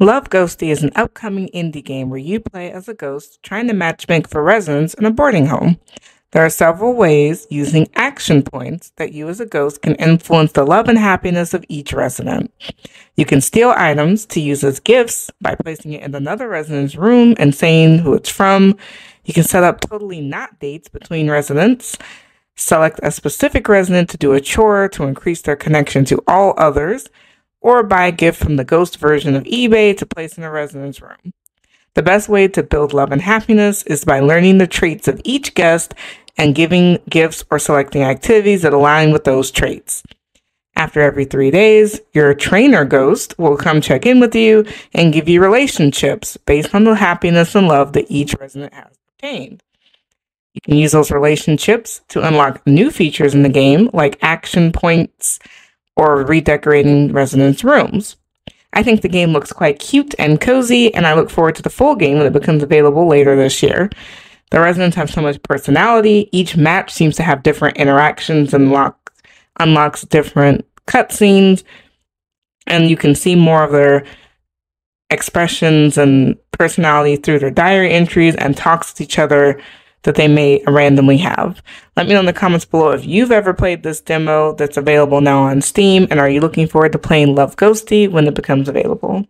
Love Ghostie is an upcoming indie game where you play as a ghost trying to matchmake for residents in a boarding home. There are several ways using action points that you as a ghost can influence the love and happiness of each resident. You can steal items to use as gifts by placing it in another resident's room and saying who it's from. You can set up totally not dates between residents. Select a specific resident to do a chore to increase their connection to all others, or buy a gift from the ghost version of eBay to place in a resident's room. The best way to build love and happiness is by learning the traits of each guest and giving gifts or selecting activities that align with those traits. After every three days, your trainer ghost will come check in with you and give you relationships based on the happiness and love that each resident has obtained. You can use those relationships to unlock new features in the game, like action points or redecorating residents' rooms. I think the game looks quite cute and cozy, and I look forward to the full game when it becomes available later this year. The residents have so much personality. Each match seems to have different interactions and lock, unlocks different cutscenes, and you can see more of their expressions and personality through their diary entries and talks with each other that they may randomly have. Let me know in the comments below if you've ever played this demo that's available now on Steam, and are you looking forward to playing Love Ghostie when it becomes available?